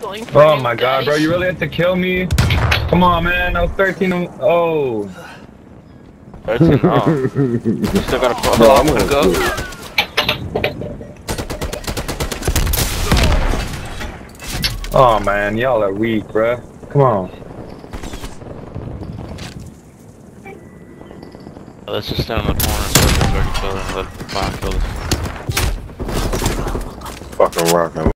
Going for Oh my god, bro, you really had to kill me? Come on, man. I was 13. on- Oh. 13 no. Oh. You still got a Bro, I'm gonna- go. Oh man, y'all are weak, bro. Come on. Oh, Let's just stand in the corner and let the 30 kill and let the 5 kill us. Fucking rockin'.